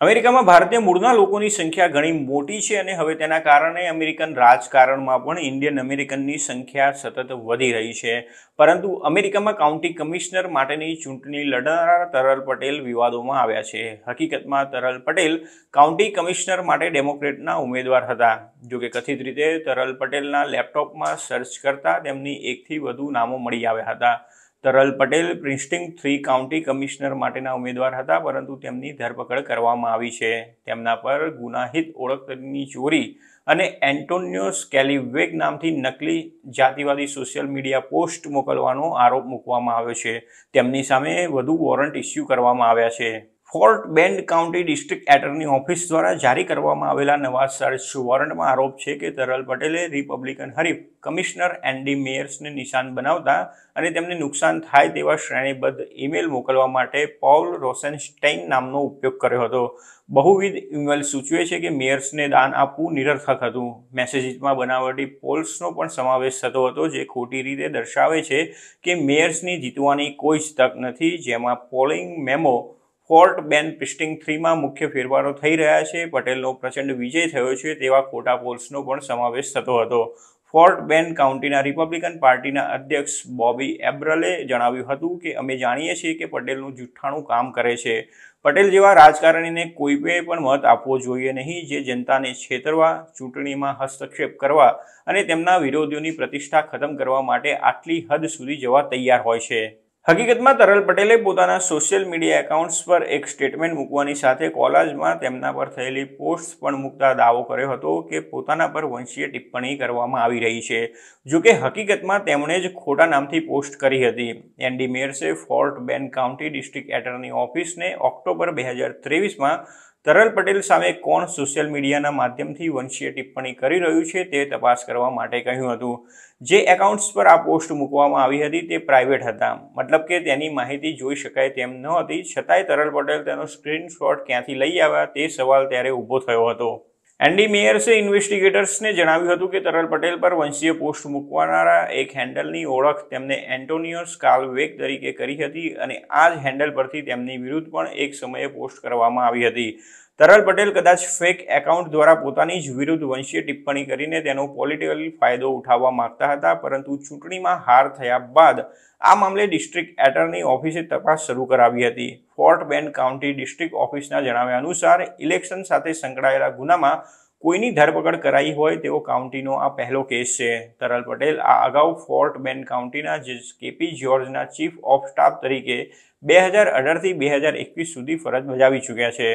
અમેરિકામાં ભારતીય મૂળના લોકોની સંખ્યા ઘણી મોટી છે અને હવે તેના કારણે અમેરિકન રાજકારણમાં પણ ઇન્ડિયન અમેરિકનની સંખ્યા સતત વધી રહી છે. પરંતુ અમેરિકામાં કાઉન્ટી કમિશનર માટેની ચૂંટણી લડનારા તરલ પટેલ વિવાદોમાં આવ્યા છે. હકીકતમાં તરલ પટેલ કાઉન્ટી કમિશનર માટે ડેમોક્રેટના ઉમેદવાર હતા. જોકે કથિત રીતે તરલ પટેલના લેપટોપમાં સર્ચ કરતા તેમની એકથી વધુ નામો મળી આવ્યા હતા. Taral Patel, precinct three county commissioner માટેના ઉમેદવાર હતા, પરંતુ તેમની ધરપકડ કરવામાં આવી છે. તેમના પર ગુનાહિત ઓળખની ચોરી અને એન્ટોનિયો સ્કેલિવેગ નામથી નકલી જાતિવાદી સોશિયલ મીડિયા પોસ્ટ મોકલવાનો આરોપ મૂકવામાં આવ્યો છે. તેમની સામે વધુ વોરંટ ઇસ્યુ કરવામાં આવ્યા છે. Fort Bend County District Attorney Office દ્વારા જારી કરવામાં આવેલા નવા સર્ચ વોરંટમાં આરોપ છે કે તરલ પટેલે રિપબ્લિકન હરીફ કમિશનર એન્ડી મેયર્સને નિશાન બનાવતા અને તેમને નુકસાન થાય તેવા શ્રેણીબદ્ધ ઈમેલ મોકલવા માટે પોલ રોસેનસ્ટેઇન નામનો ઉપયોગ કર્યો હતો. બહુવિધ ઈમેલ સૂચવે છે કે મેયર્સને દાન આપવું નિરર્થક હતું. મેસેજીસમાં બનાવટી પોલ્સનો પણ સમાવેશ થતો હતો, જે ખોટી રીતે દર્શાવે છે કે મેયર્સની જીતવાની કોઈ જ તક નથી, જેમાં પોલિંગ મેમો ફોર્ટ બેન પિસ્ટિંગ થ્રીમાં મુખ્ય ફેરફારો થઈ રહ્યા છે. પટેલનો પ્રચંડ વિજય થયો છે તેવા ખોટા પોલ્સનો પણ સમાવેશ થતો હતો. ફોર્ટ બેન કાઉન્ટીના રિપબ્લિકન પાર્ટીના અધ્યક્ષ બોબી એબ્રલે જણાવ્યું હતું કે, અમે જાણીએ છીએ કે પટેલનું જુઠ્ઠાણું કામ કરે છે. પટેલ જેવા રાજકારણીને કોઈપે પણ મત આપવો જોઈએ નહીં. જે જનતાને છેતરવા, ચૂંટણીમાં હસ્તક્ષેપ કરવા અને તેમના વિરોધીઓની પ્રતિષ્ઠા ખતમ કરવા માટે આટલી હદ સુધી જવા તૈયાર હોય છે. હકીકતમાં તરલ પટેલે પોતાના સોશિયલ મીડિયા એકાઉન્ટ્સ પર એક સ્ટેટમેન્ટ મૂકવાની સાથે કોલાજમાં તેમના પર થયેલી પોસ્ટ પણ મૂકતા દાવો કર્યો હતો કે પોતાના પર વંશીય ટિપ્પણી કરવામાં આવી રહી છે. જો કે હકીકતમાં તેમણે જ ખોટા નામથી પોસ્ટ કરી હતી. Andy મેયર્સે Fort Bend County District Attorney ઓફિસને October બે હજાર ત્રેવીસમાં તરલ પટેલ સામે કોણ સોશિયલ મીડિયાના માધ્યમથી વંશીય ટિપ્પણી કરી રહ્યું છે તે તપાસ કરવા માટે કહ્યું હતું. જે એકાઉન્ટ્સ પર આ પોસ્ટ મૂકવામાં આવી હતી તે પ્રાઇવેટ હતા. મતલબ કે તેની માહિતી જોઈ શકાય તેમ ન હતી. છતાંય તરલ પટેલ તેનો સ્ક્રીનશોટ ક્યાંથી લઈ આવ્યા તે સવાલ ત્યારે ઊભો થયો હતો. એન્ડી મેયર્સે ઇન્વેસ્ટિગેટર્સને જણાવ્યું હતું કે તરલ પટેલ પર વંશીય પોસ્ટ મૂકવાનારા એક હેન્ડલની ઓળખ તેમને એન્ટોનિયો સ્કાલવેક તરીકે કરી હતી અને આ જ હેન્ડલ પરથી તેમની વિરુદ્ધ પણ એક સમયે પોસ્ટ કરવામાં આવી હતી. તરલ પટેલ કદાચ ફેક એકાઉન્ટ દ્વારા પોતાની જ વિરુદ્ધ વંશીય ટિપ્પણી કરીને તેનો પોલિટિકલ ફાયદો ઉઠાવવા માંગતા હતા, પરંતુ ચૂંટણીમાં હાર થયા બાદ આ મામલે ડિસ્ટ્રિક્ટ એટર્ની ઓફિસે તપાસ શરૂ કરાવી હતી. ફોર્ટ બેન્ડ કાઉન્ટી ડિસ્ટ્રિક્ટ ઓફિસના જણાવ્યા અનુસાર ઇલેક્શન સાથે સંકળાયેલા ગુનામાં કોઈની ધરપકડ કરાઈ હોય તેવો કાઉન્ટીનો આ પહેલો કેસ છે. તરલ પટેલ આ અગાઉ ફોર્ટ બેન કાઉન્ટીના જજ કેપી જ્યોર્જના ચીફ ઓફ સ્ટાફ તરીકે બે હજાર અઢારથી બે હજાર એકવીસ સુધી ફરજ બજાવી ચૂક્યા છે.